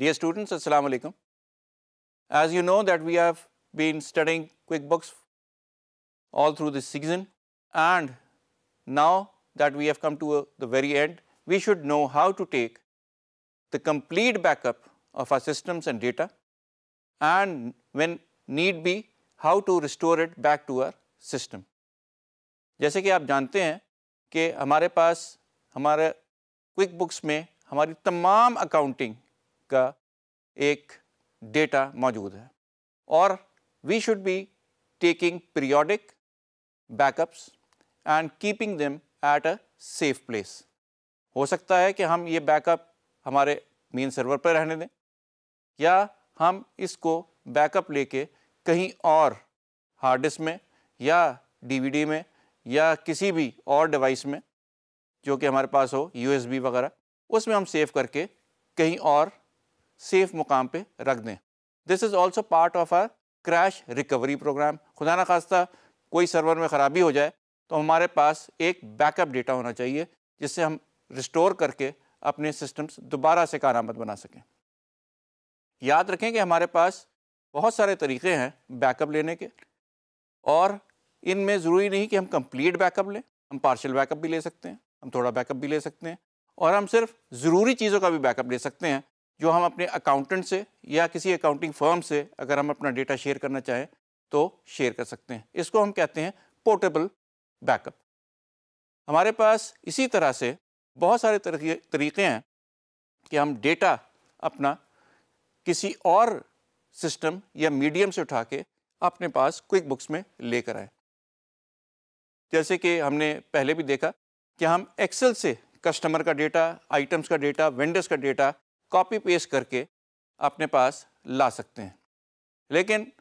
Dear students, Assalamu alaikum. As you know that we have been studying QuickBooks all through this season and now that we have come to a, the very end, we should know how to take the complete backup of our systems and data and when need be how to restore it back to our system. जैसे कि आप जानते हैं कि हमारे पास हमारे quick books में हमारी तमाम अकाउंटिंग का एक डेटा मौजूद है। और we should be taking periodic backups and keeping them at a safe place हो सकता है कि हम ये बैकअप हमारे मेन सर्वर पर रहने दें, या हम इसको बैकअप लेके कहीं और हार्ड डिस्क में, या डीवीडी में, या किसी भी और डिवाइस में, जो कि हमारे पास हो यूएसबी वगैरह, उसमें हम सेव करके कहीं और सेफ़ मुकाम पे रख दें। This is also part of our crash recovery program खुदा न खास्ता, कोई सर्वर में ख़राबी हो जाए तो हमारे पास एक बैकअप डेटा होना चाहिए, जिससे हम रिस्टोर करके अपने सिस्टम्स दोबारा से कारआमद बना सकें। याद रखें कि हमारे पास बहुत सारे तरीक़े हैं बैकअप लेने के, और इनमें ज़रूरी नहीं कि हम कंप्लीट बैकअप लें, हम पार्शल बैकअप भी ले सकते हैं, हम थोड़ा बैकअप भी ले सकते हैं, और हम सिर्फ़ ज़रूरी चीज़ों का भी बैकअप ले सकते हैं जो हम अपने अकाउंटेंट से या किसी अकाउंटिंग फर्म से अगर हम अपना डेटा शेयर करना चाहें तो शेयर कर सकते हैं। इसको हम कहते हैं पोर्टेबल बैकअप हमारे पास इसी तरह से बहुत सारे तरीक़े हैं कि हम डेटा अपना किसी और सिस्टम या मीडियम से उठा के अपने पास क्विक बुक्स में लेकर आए। जैसे कि हमने पहले भी देखा कि हम एक्सेल से कस्टमर का डेटा आइटम्स का डेटा वेंडर्स का डेटा कॉपी पेस्ट करके अपने पास ला सकते हैं। लेकिन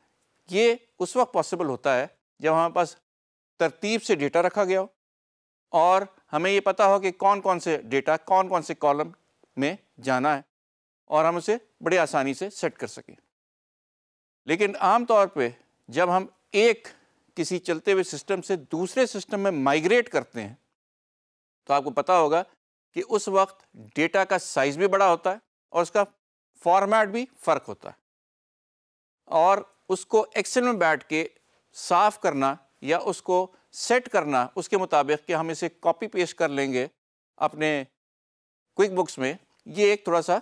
ये उस वक्त पॉसिबल होता है जब हमारे पास तरतीब से डेटा रखा गया हो और हमें ये पता हो कि कौन कौन से डेटा कौन कौन से कॉलम में जाना है और हम उसे बड़े आसानी से सेट कर सकें। लेकिन आम तौर पे जब हम एक किसी चलते हुए सिस्टम से दूसरे सिस्टम में माइग्रेट करते हैं तो आपको पता होगा कि उस वक्त डेटा का साइज़ भी बड़ा होता है और उसका फॉर्मेट भी फ़र्क होता है। और उसको एक्सेल में बैठ के साफ़ करना या उसको सेट करना, उसके मुताबिक कि हम इसे कॉपी पेस्ट कर लेंगे अपने क्विक बुक्स में, ये एक थोड़ा सा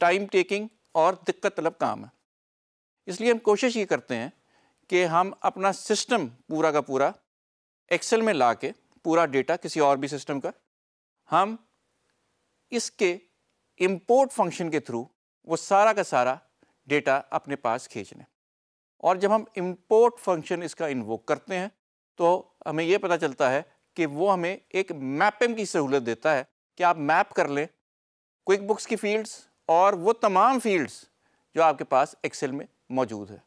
टाइम टेकिंग और दिक्कत तलब काम है। इसलिए हम कोशिश ये करते हैं कि हम अपना सिस्टम पूरा का पूरा एक्सेल में ला के पूरा डेटा किसी और भी सिस्टम का, हम इसके इंपोर्ट फ़ंक्शन के थ्रू वो सारा का सारा डेटा अपने पास खींच लें और जब हम इम्पोर्ट फ़ंक्शन इसका इन्वोक करते हैं तो हमें ये पता चलता है कि वो हमें एक मैपिंग की सहूलत देता है कि आप मैप कर लें क्विक बुक्स की फील्ड्स और वो तमाम फील्ड्स जो आपके पास एक्सेल में मौजूद है।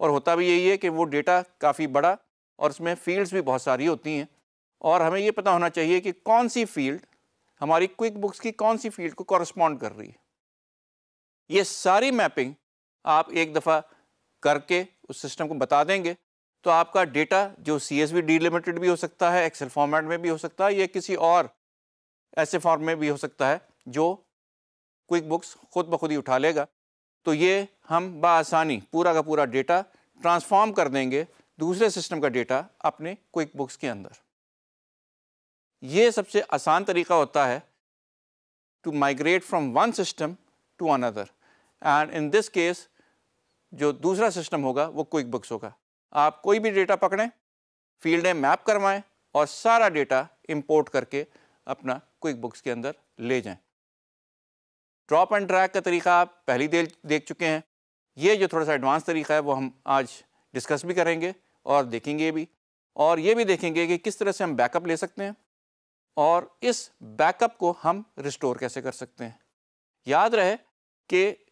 और होता भी यही है कि वो डेटा काफ़ी बड़ा और उसमें फील्ड्स भी बहुत सारी होती हैं। और हमें ये पता होना चाहिए कि कौन सी फ़ील्ड हमारी क्विक बुक्स की कौन सी फ़ील्ड को कॉरस्पॉन्ड कर रही है? ये सारी मैपिंग आप एक दफ़ा करके उस सिस्टम को बता देंगे तो आपका डेटा जो सी एस डिलिमिटेड भी हो सकता है एक्सेल फॉर्मेट में भी हो सकता है, या किसी और ऐसे फॉर्म में भी हो सकता है, जो क्विक बुक्स खुद ब खुद ही उठा लेगा। तो ये हम बसानी पूरा का पूरा डेटा ट्रांसफॉर्म कर देंगे दूसरे सिस्टम का डेटा अपने क्विक बुक्स के अंदर। ये सबसे आसान तरीका होता है to migrate from one system to another and in this case जो दूसरा सिस्टम होगा वो क्विक बुक्स होगा। आप कोई भी डेटा पकड़ें फील्डें मैप करवाएँ और सारा डेटा इंपोर्ट करके अपना क्विक बुक्स के अंदर ले जाएँ। ड्रॉप एंड ड्रैग का तरीका आप पहली दे, देख चुके हैं। ये जो थोड़ा सा एडवांस तरीका है वो हम आज डिस्कस भी करेंगे और देखेंगे भी। और ये भी देखेंगे कि किस तरह से हम बैकअप ले सकते हैं। और इस बैकअप को हम रिस्टोर कैसे कर सकते हैं? याद रहे कि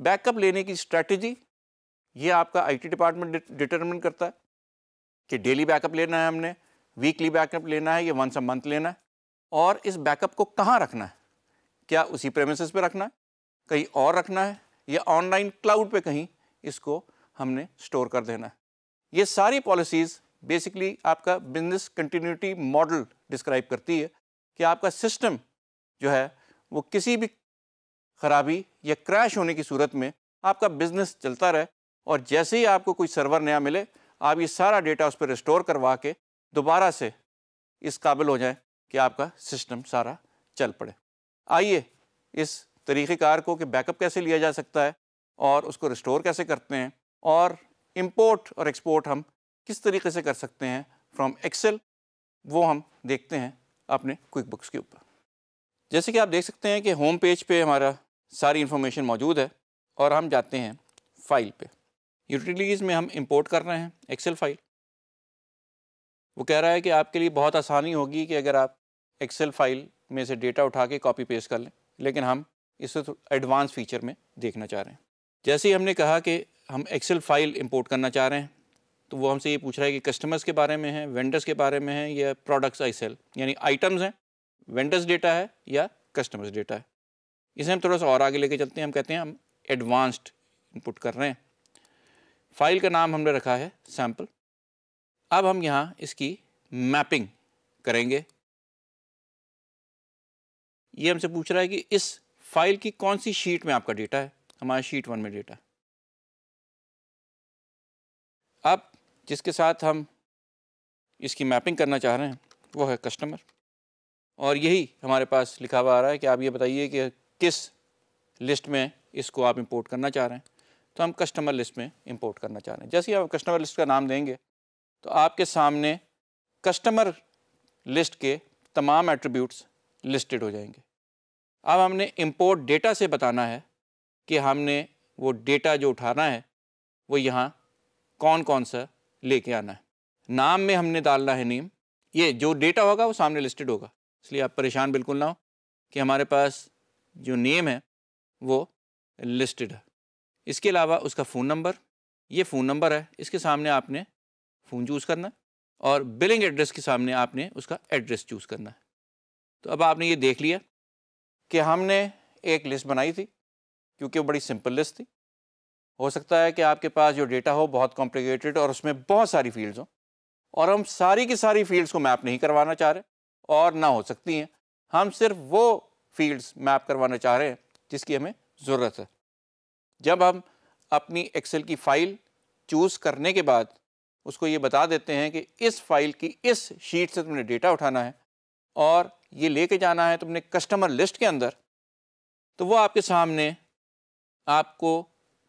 बैकअप लेने की स्ट्रैटेजी, ये आपका आईटी डिपार्टमेंट डिटरमिन करता है कि डेली बैकअप लेना है हमने वीकली बैकअप लेना है, या वंस अ मंथ लेना है और इस बैकअप को कहाँ रखना है? क्या उसी प्रेमिस पे रखना है? कहीं और रखना है? या ऑनलाइन क्लाउड पे कहीं इसको हमने स्टोर कर देना है? ये सारी पॉलिसीज़ बेसिकली आपका बिज़नेस कंटिन्यूटी मॉडल डिस्क्राइब करती है कि आपका सिस्टम जो है, वो किसी भी ख़राबी या क्रैश होने की सूरत में आपका बिज़नेस चलता रहे और जैसे ही आपको कोई सर्वर नया मिले, आप ये सारा डेटा उस पर रिस्टोर करवा के दोबारा से इस काबिल हो जाए कि आपका सिस्टम सारा चल पड़े। आइए इस तरीक़ेकार को कि बैकअप कैसे लिया जा सकता है और उसको रिस्टोर कैसे करते हैं और इंपोर्ट और एक्सपोर्ट हम किस तरीके से कर सकते हैं? फ्रॉम एक्सेल वो हम देखते हैं अपने क्विक बुक्स के ऊपर। जैसे कि आप देख सकते हैं कि होम पेज पे हमारा सारी इन्फॉर्मेशन मौजूद है और हम जाते हैं फ़ाइल पे। यूटिलिटीज़ में हम इंपोर्ट कर रहे हैं एक्सेल फ़ाइल वो कह रहा है कि आपके लिए बहुत आसानी होगी कि अगर आप एक्सेल फ़ाइल में से डेटा उठा के कॉपी पेस्ट कर लें, लेकिन हम इसे एडवांस फीचर में देखना चाह रहे हैं। जैसे ही हमने कहा कि हम एक्सेल फ़ाइल इंपोर्ट करना चाह रहे हैं तो वो हमसे ये पूछ रहा है कि कस्टमर्स के बारे में है वेंडर्स के बारे में है, या प्रोडक्ट्स आई सेल यानी आइटम्स हैं वेंडर्स डेटा है, या कस्टमर्स डेटा है? इसे हम थोड़ा सा और आगे लेके चलते हैं। हम कहते हैं हम एडवांस्ड इनपुट कर रहे हैं। फ़ाइल का नाम हमने रखा है सैंपल अब हम यहाँ इसकी मैपिंग करेंगे। ये हमसे पूछ रहा है कि इस फ़ाइल की कौन सी शीट में आपका डेटा है? हमारा शीट वन में डेटा अब जिसके साथ हम इसकी मैपिंग करना चाह रहे हैं, वो है कस्टमर और यही हमारे पास लिखा हुआ आ रहा है कि आप ये बताइए कि किस लिस्ट में इसको आप इंपोर्ट करना चाह रहे हैं। तो हम कस्टमर लिस्ट में इंपोर्ट करना चाह रहे हैं। जैसे ही आप कस्टमर लिस्ट का नाम देंगे तो आपके सामने कस्टमर लिस्ट के तमाम एट्रीब्यूट्स लिस्टेड हो जाएँगे। अब हमने इंपोर्ट डेटा से बताना है कि हमने वो डेटा जो उठाना है, वो यहाँ कौन कौन सा लेके आना है। नाम में हमने डालना है नेम। ये जो डेटा होगा वो सामने लिस्टेड होगा। इसलिए आप परेशान बिल्कुल ना हो कि हमारे पास जो नेम है, वो लिस्टेड है। इसके अलावा उसका फ़ोन नंबर, ये फ़ोन नंबर है। इसके सामने आपने फ़ोन चूज़ करना है और बिलिंग एड्रेस के सामने आपने उसका एड्रेस चूज़ करना है। तो अब आपने ये देख लिया कि हमने एक लिस्ट बनाई थी, क्योंकि वो बड़ी सिंपल लिस्ट थी। हो सकता है कि आपके पास जो डेटा हो बहुत कॉम्प्लिकेटेड और उसमें बहुत सारी फील्ड्स हों। और हम सारी की सारी फील्ड्स को मैप नहीं करवाना चाह रहे और ना हो सकती हैं। हम सिर्फ़ वो फील्ड्स मैप करवाना चाह रहे हैं जिसकी हमें ज़रूरत है। जब हम अपनी एक्सेल की फ़ाइल चूज़ करने के बाद उसको ये बता देते हैं कि इस फ़ाइल की इस शीट से तुमने डेटा उठाना है और ये लेके जाना है तुमने कस्टमर लिस्ट के अंदर तो वो आपके सामने आपको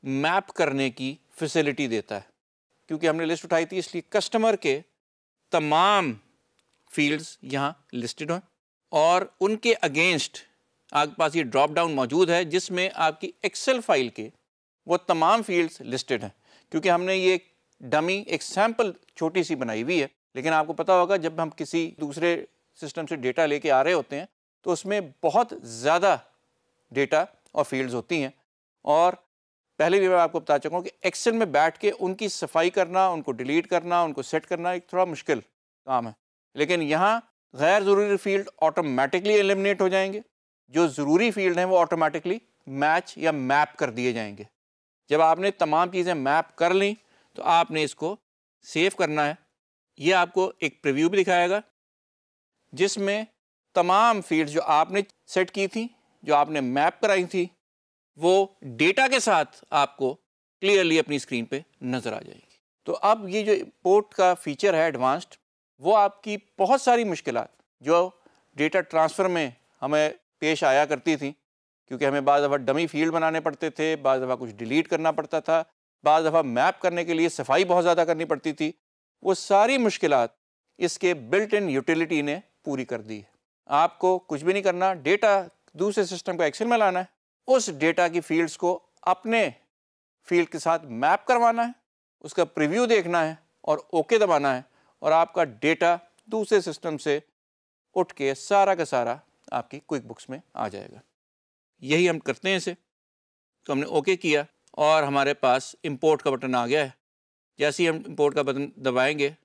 मैप करने की फैसिलिटी देता है। क्योंकि हमने लिस्ट उठाई थी, इसलिए कस्टमर के तमाम फील्ड्स यहाँ लिस्टेड हैं और उनके अगेंस्ट आपके पास ये ड्रॉप डाउन मौजूद है, जिसमें आपकी एक्सेल फ़ाइल के वो तमाम फील्ड्स लिस्टेड हैं। क्योंकि हमने ये डमी एक सैंपल छोटी सी बनाई हुई है, लेकिन आपको पता होगा, जब हम किसी दूसरे सिस्टम से डेटा लेके आ रहे होते हैं तो उसमें बहुत ज़्यादा डेटा और फील्ड्स होती हैं। और पहले भी मैं आपको बता चुका हूँ कि एक्सेल में बैठ के उनकी सफ़ाई करना, उनको डिलीट करना, उनको सेट करना एक थोड़ा मुश्किल काम है। लेकिन यहाँ गैर ज़रूरी फ़ील्ड ऑटोमेटिकली एलिमिनेट हो जाएँगे। जो ज़रूरी फ़ील्ड हैं वो ऑटोमेटिकली मैच या मैप कर दिए जाएँगे। जब आपने तमाम चीज़ें मैप कर ली तो आपने इसको सेव करना है। ये आपको एक प्रिव्यू भी दिखाएगा, जिसमें तमाम फ़ील्ड जो आपने सेट की थी, जो आपने मैप कराई थी वो डेटा के साथ आपको क्लियरली अपनी स्क्रीन पे नज़र आ जाएगी। तो अब ये जो पोर्ट का फीचर है एडवांस्ड वो आपकी बहुत सारी मुश्किल जो डेटा ट्रांसफ़र में हमें पेश आया करती थी, क्योंकि हमें बाद दफ़ा डमी फ़ील्ड बनाने पड़ते थे, बाद दफ़ा कुछ डिलीट करना पड़ता था, बाद दफ़ा मैप करने के लिए सफ़ाई बहुत ज़्यादा करनी पड़ती थी, वो सारी मुश्किल इसके बिल्ट इन यूटिलिटी ने पूरी कर दी है। आपको कुछ भी नहीं करना डेटा दूसरे सिस्टम को एक्सेल में लाना है उस डेटा की फील्ड्स को अपने फ़ील्ड के साथ मैप करवाना है, उसका प्रीव्यू देखना है और ओके दबाना है और आपका डेटा दूसरे सिस्टम से उठ के सारा का सारा आपकी क्विक बुक्स में आ जाएगा। यही हम करते हैं इसे। तो हमने ओके किया और हमारे पास इंपोर्ट का बटन आ गया है। जैसे ही हम इंपोर्ट का बटन दबाएँगे,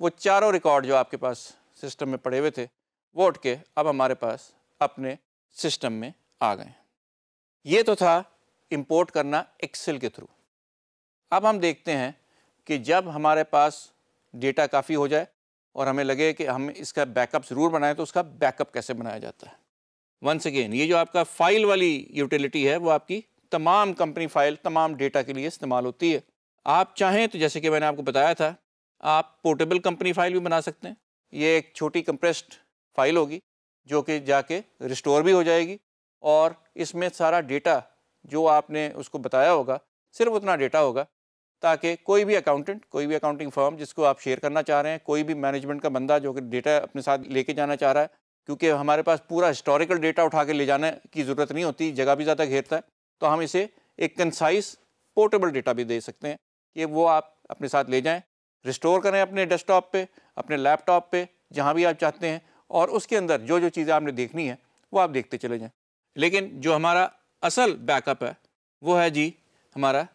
वो चारों रिकॉर्ड जो आपके पास सिस्टम में पड़े हुए थे, वो उठ के अब हमारे पास अपने सिस्टम में आ गए ये तो था इंपोर्ट करना एक्सेल के थ्रू अब हम देखते हैं कि जब हमारे पास डेटा काफ़ी हो जाए और हमें लगे कि हम इसका बैकअप ज़रूर बनाएँ तो उसका बैकअप कैसे बनाया जाता है? वंस अगेन ये जो आपका फ़ाइल वाली यूटिलिटी है, वो आपकी तमाम कंपनी फ़ाइल तमाम डेटा के लिए इस्तेमाल होती है। आप चाहें तो जैसे कि मैंने आपको बताया था, आप पोर्टेबल कंपनी फ़ाइल भी बना सकते हैं। ये एक छोटी कंप्रेस्ड फ़ाइल होगी, जो कि जाके रिस्टोर भी हो जाएगी और इसमें सारा डेटा जो आपने उसको बताया होगा, सिर्फ़ उतना डेटा होगा, ताकि कोई भी अकाउंटेंट कोई भी अकाउंटिंग फर्म जिसको आप शेयर करना चाह रहे हैं, कोई भी मैनेजमेंट का बंदा जो कि डेटा अपने साथ लेके जाना चाह रहा है, क्योंकि हमारे पास पूरा हिस्टोरिकल डेटा उठा के ले जाने की ज़रूरत नहीं होती, जगह भी ज़्यादा घेरता है तो हम इसे एक कंसाइज पोर्टेबल डेटा भी दे सकते हैं कि वो आप अपने साथ ले जाएँ रिस्टोर करें अपने डेस्कटॉप पे, अपने लैपटॉप पे, जहाँ भी आप चाहते हैं, और उसके अंदर जो जो चीज़ें आपने देखनी है, वो आप देखते चले जाएँ। लेकिन जो हमारा असल बैकअप है, वो है जी हमारा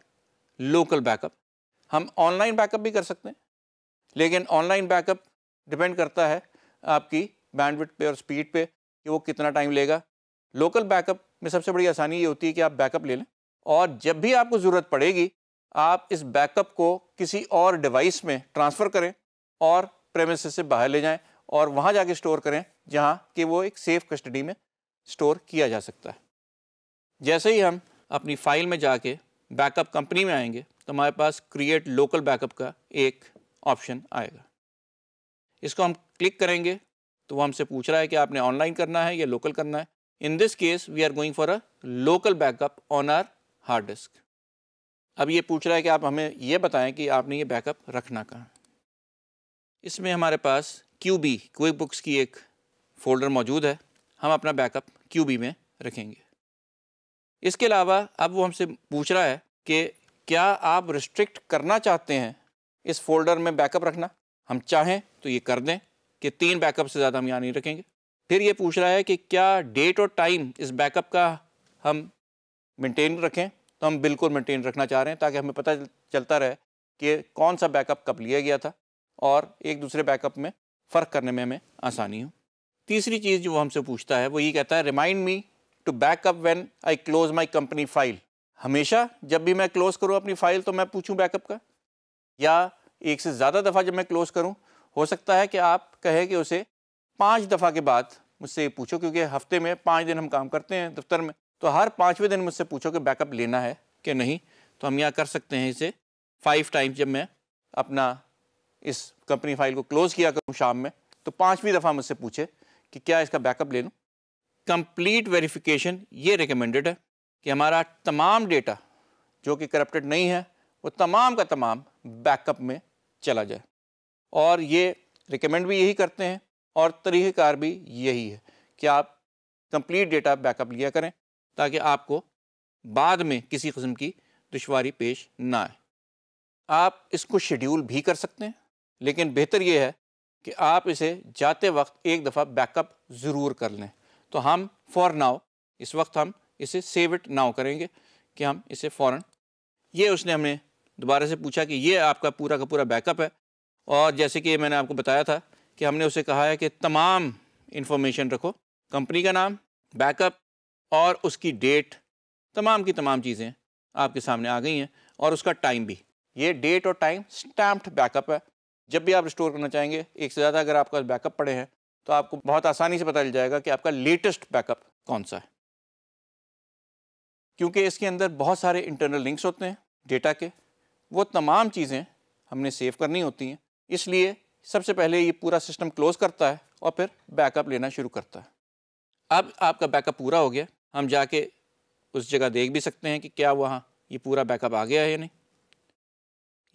लोकल बैकअप हम ऑनलाइन बैकअप भी कर सकते हैं, लेकिन ऑनलाइन बैकअप डिपेंड करता है आपकी बैंडविड पे और स्पीड पे कि वो कितना टाइम लेगा। लोकल बैकअप में सबसे बड़ी आसानी ये होती है कि आप बैकअप ले लें और जब भी आपको ज़रूरत पड़ेगी, आप इस बैकअप को किसी और डिवाइस में ट्रांसफ़र करें और प्रेमिस से बाहर ले जाएँ और वहाँ जाके स्टोर करें जहाँ कि वो एक सेफ़ कस्टडी में स्टोर किया जा सकता है। जैसे ही हम अपनी फ़ाइल में जाके बैकअप कंपनी में आएँगे तो हमारे पास क्रिएट लोकल बैकअप का एक ऑप्शन आएगा। इसको हम क्लिक करेंगे तो वो हमसे पूछ रहा है कि आपने ऑनलाइन करना है या लोकल करना है। In this case we are going for a local backup on our hard disk अब ये पूछ रहा है कि आप हमें ये बताएँ कि आपने ये बैकअप रखना कहाँ इसमें हमारे पास क्यू बी क्विक बुक्स की एक फ़ोल्डर मौजूद है। हम अपना बैकअप क्यू बी में रखेंगे। इसके अलावा अब वो हमसे पूछ रहा है कि क्या आप रिस्ट्रिक्ट करना चाहते हैं इस फोल्डर में बैकअप रखना? हम चाहें तो ये कर दें कि तीन बैकअप से ज़्यादा हम यहाँ नहीं रखेंगे। फिर ये पूछ रहा है कि क्या डेट और टाइम इस बैकअप का हम मेंटेन रखें? तो हम बिल्कुल मेंटेन रखना चाह रहे हैं ताकि हमें पता चलता रहे कि कौन सा बैकअप कब लिया गया था और एक दूसरे बैकअप में फ़र्क करने में हमें आसानी हो। तीसरी चीज़ जो हमसे पूछता है, वो ये कहता है remind me to backup when I close my company file हमेशा जब भी मैं क्लोज करूँ अपनी फ़ाइल तो मैं पूछूँ बैकअप का? या एक से ज़्यादा दफ़ा जब मैं क्लोज करूँ, हो सकता है कि आप कहें कि उसे पाँच दफ़ा के बाद मुझसे पूछो, क्योंकि हफ़्ते में पाँच दिन हम काम करते हैं दफ्तर में तो हर पाँचवें दिन मुझसे पूछो कि बैकअप लेना है कि नहीं? तो हम यहाँ कर सकते हैं इसे फाइव टाइम्स जब मैं अपना इस कंपनी फ़ाइल को क्लोज़ किया करूँ शाम में तो पाँचवीं दफ़ा मुझसे पूछे कि क्या इसका बैकअप ले लूँ? कंप्लीट वेरिफिकेशन ये रिकमेंडेड है कि हमारा तमाम डेटा जो कि करप्टेड नहीं है, वो तमाम का तमाम बैकअप में चला जाए। और ये रिकमेंड भी यही करते हैं और तरीक़ार भी यही है कि आप कंप्लीट डेटा बैकअप लिया करें ताकि आपको बाद में किसी कस्म की दुशारी पेश ना आए। आप इसको शेड्यूल भी कर सकते हैं, लेकिन बेहतर ये है कि आप इसे जाते वक्त एक दफ़ा बैकअप ज़रूर कर लें। तो हम फॉर नाउ इस वक्त हम इसे सेव इट नाउ करेंगे कि हम इसे फ़ौर ये उसने हमें दोबारा से पूछा कि ये आपका पूरा का पूरा बैकअप है। और जैसे कि मैंने आपको बताया था कि हमने उसे कहा है कि तमाम इन्फॉर्मेशन रखो। कंपनी का नाम बैकअप और उसकी डेट तमाम की तमाम चीज़ें आपके सामने आ गई हैं और उसका टाइम भी। ये डेट और टाइम स्टैम्प्ड बैकअप है। जब भी आप स्टोर करना चाहेंगे, एक से ज़्यादा अगर आपका बैकअप पड़े हैं तो आपको बहुत आसानी से पता चल जाएगा कि आपका लेटेस्ट बैकअप कौन सा है। क्योंकि इसके अंदर बहुत सारे इंटरनल लिंक्स होते हैं डेटा के। वो तमाम चीज़ें हमने सेव करनी होती हैं। इसलिए सबसे पहले ये पूरा सिस्टम क्लोज करता है और फिर बैकअप लेना शुरू करता है। अब आपका बैकअप पूरा हो गया। हम जाके उस जगह देख भी सकते हैं कि क्या वहाँ ये पूरा बैकअप आ गया है या नहीं।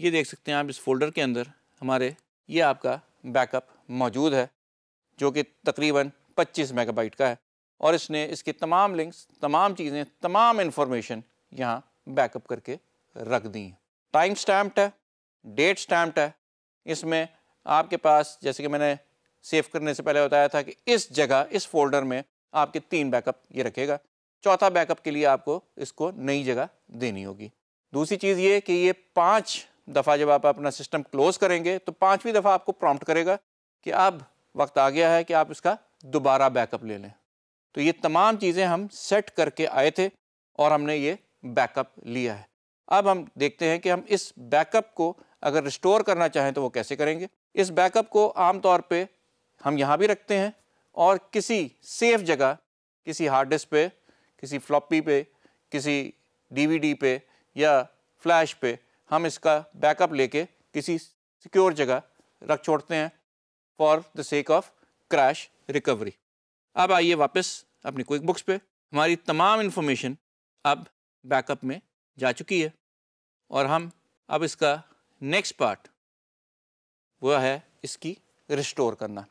ये देख सकते हैं आप इस फोल्डर के अंदर। हमारे, ये आपका बैकअप मौजूद है, जो कि तकरीबन 25 मेगाबाइट का है। और इसने, इसके तमाम लिंक्स तमाम चीज़ें, तमाम इन्फॉर्मेशन यहाँ बैकअप करके रख दी हैं। टाइम स्टैम्प्ट है डेट स्टैम्प्ट है। इसमें आपके पास, जैसे कि मैंने सेव करने से पहले बताया था कि इस जगह, इस फोल्डर में आपके तीन बैकअप ये रखेगा। चौथा बैकअप के लिए आपको इसको नई जगह देनी होगी। दूसरी चीज़ ये कि ये पाँच दफ़ा जब आप अपना सिस्टम क्लोज करेंगे तो पाँचवीं दफ़ा आपको प्रॉम्प्ट करेगा कि अब वक्त आ गया है कि आप इसका दोबारा बैकअप ले लें। तो ये तमाम चीज़ें हम सेट करके आए थे और हमने ये बैकअप लिया है। अब हम देखते हैं कि हम इस बैकअप को अगर रिस्टोर करना चाहें तो वो कैसे करेंगे। इस बैकअप को आम तौर पे हम यहाँ भी रखते हैं और किसी सेफ़ जगह, किसी हार्ड डिस्क पे, किसी फ्लॉपी पे, किसी डीवीडी पे या फ्लैश पे हम इसका बैकअप लेके किसी सिक्योर जगह रख छोड़ते हैं for the sake of crash recovery अब आइए वापस अपनी क्विक बुक्स पे। हमारी तमाम इन्फॉर्मेशन अब बैकअप में जा चुकी है। और हम अब इसका नेक्स्ट पार्ट वह है इसकी रिस्टोर करना।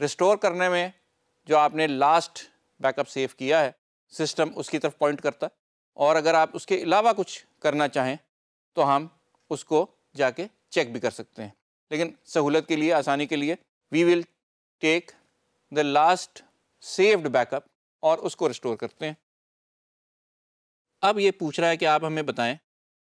रिस्टोर करने में जो आपने लास्ट बैकअप सेव किया है सिस्टम उसकी तरफ़ पॉइंट करता और अगर आप उसके अलावा कुछ करना चाहें तो हम उसको जाके चेक भी कर सकते हैं। लेकिन सहूलत के लिए, आसानी के लिए we will take the last saved backup और उसको रिस्टोर करते हैं। अब ये पूछ रहा है कि आप हमें बताएँ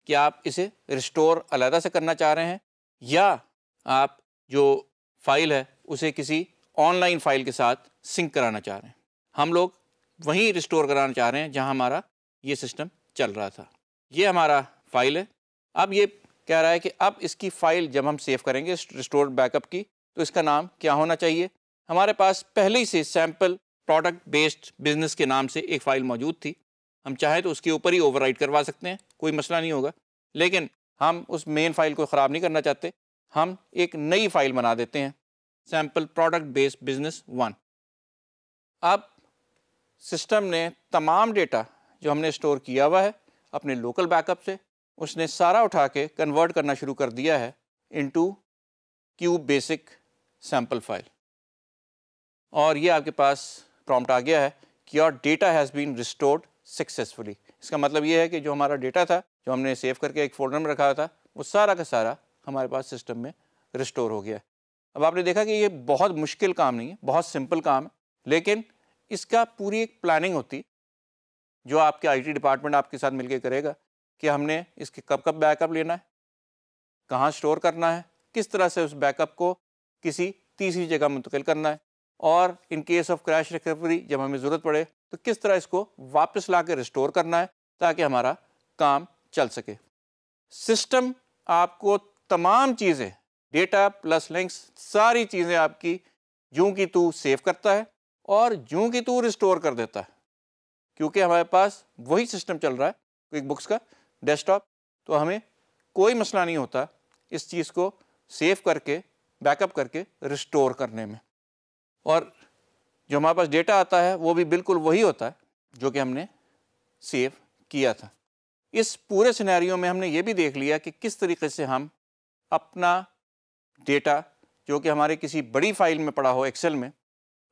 कि आप इसे रिस्टोर अलहदा से करना चाह रहे हैं या आप जो फ़ाइल है, उसे किसी ऑनलाइन फ़ाइल के साथ सिंक कराना चाह रहे हैं। हम लोग वहीं रिस्टोर कराना चाह रहे हैं जहाँ हमारा ये सिस्टम चल रहा था। ये हमारा फ़ाइल है। अब ये कह रहा है कि अब इसकी फ़ाइल जब हम सेव करेंगे, रिस्टोर बैकअप की तो इसका नाम क्या होना चाहिए? हमारे पास पहले ही से सैंपल प्रोडक्ट बेस्ड बिज़नेस के नाम से एक फ़ाइल मौजूद थी। हम चाहें तो उसके ऊपर ही ओवर करवा सकते हैं, कोई मसला नहीं होगा। लेकिन हम उस मेन फ़ाइल को ख़राब नहीं करना चाहते। हम एक नई फ़ाइल बना देते हैं sample product based business one. अब सिस्टम ने तमाम डेटा जो हमने स्टोर किया हुआ है, अपने लोकल बैकअप से उसने सारा उठा के कन्वर्ट करना शुरू कर दिया है into cube basic sample file और ये आपके पास प्रॉम्प्ट आ गया है कि your data has been restored successfully इसका मतलब ये है कि जो हमारा डेटा था, जो हमने सेव करके एक फोल्डर में रखा था, वो सारा का सारा हमारे पास सिस्टम में रिस्टोर हो गया है। अब आपने देखा कि ये बहुत मुश्किल काम नहीं है, बहुत सिंपल काम है, लेकिन इसका पूरी एक प्लानिंग होती, जो आपके आईटी डिपार्टमेंट आपके साथ मिलकर करेगा कि हमने इसके कब कब बैकअप लेना है? कहाँ स्टोर करना है? किस तरह से उस बैकअप को किसी तीसरी जगह मुंतकिल करना है? और in case of crash recovery जब हमें ज़रूरत पड़े तो किस तरह इसको वापस ला के रिस्टोर करना है ताकि हमारा काम चल सके? सिस्टम आपको तमाम चीज़ें डेटा प्लस लिंक्स सारी चीज़ें आपकी, जूँ की तू सेव करता है और जूँ की तू रिस्टोर कर देता है। क्योंकि हमारे पास वही सिस्टम चल रहा है क्विक बुक्स का डेस्कटॉप तो हमें कोई मसला नहीं होता इस चीज़ को सेव करके बैकअप करके रिस्टोर करने में। और जो हमारे पास डेटा आता है, वो भी बिल्कुल वही होता है, जो कि हमने सेव किया था। इस पूरे सिनेरियो में हमने ये भी देख लिया कि किस तरीके से हम अपना डेटा जो कि हमारे किसी बड़ी फ़ाइल में पड़ा हो एक्सेल में,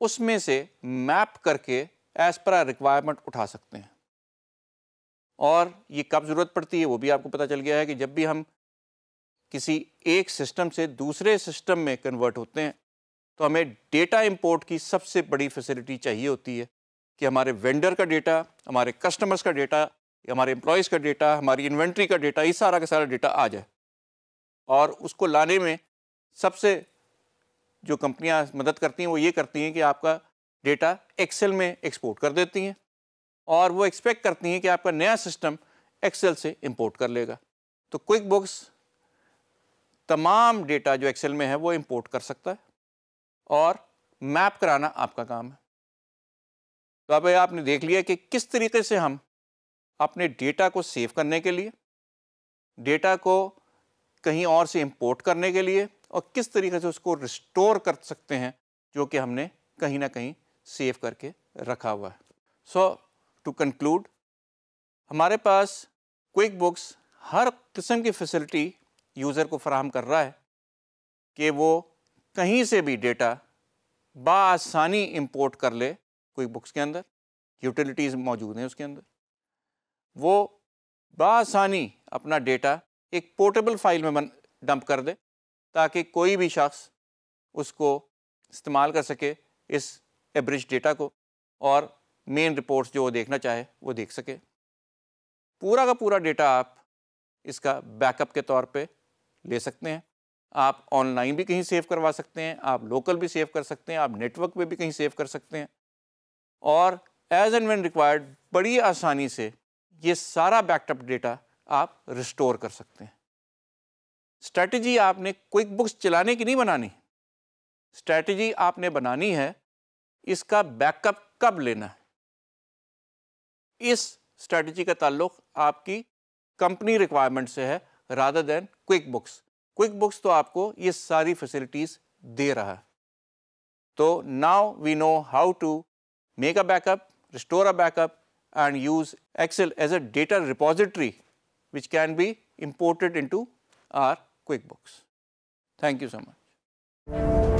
उसमें से मैप करके एज पर रिक्वायरमेंट उठा सकते हैं। और ये कब ज़रूरत पड़ती है, वो भी आपको पता चल गया है कि जब भी हम किसी एक सिस्टम से दूसरे सिस्टम में कन्वर्ट होते हैं तो हमें डेटा इंपोर्ट की सबसे बड़ी फैसिलिटी चाहिए होती है कि हमारे वेंडर का डेटा, हमारे कस्टमर्स का डेटा, हमारे एम्प्लॉयज़ का डेटा, हमारी इन्वेंट्री का डेटा, ये सारा का सारा डेटा आ जाए। और उसको लाने में सबसे जो कंपनियाँ मदद करती हैं, वो ये करती हैं कि आपका डेटा एक्सेल में एक्सपोर्ट कर देती हैं। और वो एक्सपेक्ट करती हैं कि आपका नया सिस्टम एक्सेल से इंपोर्ट कर लेगा। तो क्विक बुक्स तमाम डेटा जो एक्सेल में है वो इंपोर्ट कर सकता है और मैप कराना आपका काम है। तो अब आपने देख लिया कि किस तरीके से हम अपने डेटा को सेव करने के लिए डेटा को कहीं और से इंपोर्ट करने के लिए और किस तरीके से उसको रिस्टोर कर सकते हैं जो कि हमने कहीं ना कहीं सेव करके रखा हुआ है। सो so, टू कंक्लूड हमारे पास क्विक बुक्स हर किस्म की फैसिलिटी यूज़र को फराहम कर रहा है कि वो कहीं से भी डेटा बसानी इंपोर्ट कर ले क्विक बुक्स के अंदर यूटिलिटीज़ मौजूद हैं उसके अंदर। वो बसानी अपना डेटा एक पोर्टेबल फ़ाइल में बन डंप कर दे ताकि कोई भी शख्स उसको इस्तेमाल कर सके इस एवरेज डेटा को और मेन रिपोर्ट्स जो वो देखना चाहे, वो देख सके। पूरा का पूरा डेटा आप इसका बैकअप के तौर पे ले सकते हैं। आप ऑनलाइन भी कहीं सेव करवा सकते हैं, आप लोकल भी सेव कर सकते हैं, आप नेटवर्क पे भी कहीं सेव कर सकते हैं। और एज एंड वेन रिक्वायर्ड बड़ी आसानी से ये सारा बैकअप डेटा आप रिस्टोर कर सकते हैं। स्ट्रैटेजी आपने क्विक बुक्स चलाने की नहीं बनानी। स्ट्रैटेजी आपने बनानी है, इसका बैकअप कब लेना है? इस स्ट्रेटजी का ताल्लुक आपकी कंपनी रिक्वायरमेंट से है rather than QuickBooks QuickBooks तो आपको ये सारी फैसिलिटीज़ दे रहा है तो now we know how to make a backup restore a backup and use and use Excel as a data repository, which can be imported into our QuickBooks. Thank you so much.